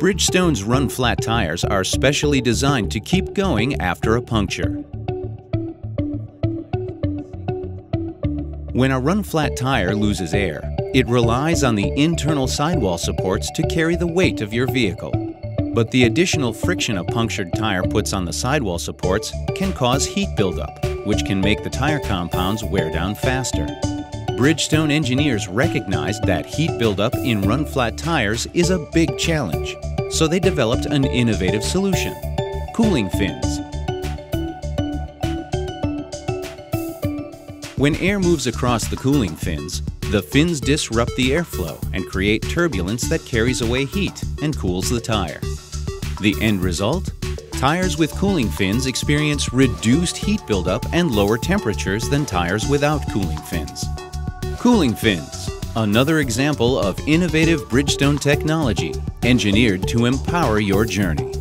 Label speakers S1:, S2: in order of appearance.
S1: Bridgestone's Run Flat tires are specially designed to keep going after a puncture. When a Run Flat tire loses air, it relies on the internal sidewall supports to carry the weight of your vehicle. But the additional friction a punctured tire puts on the sidewall supports can cause heat buildup, which can make the tire compounds wear down faster. Bridgestone engineers recognized that heat buildup in run flat tires is a big challenge, so they developed an innovative solution cooling fins. When air moves across the cooling fins, the fins disrupt the airflow and create turbulence that carries away heat and cools the tire. The end result? Tires with cooling fins experience reduced heat buildup and lower temperatures than tires without cooling fins. Cooling fins, another example of innovative Bridgestone technology engineered to empower your journey.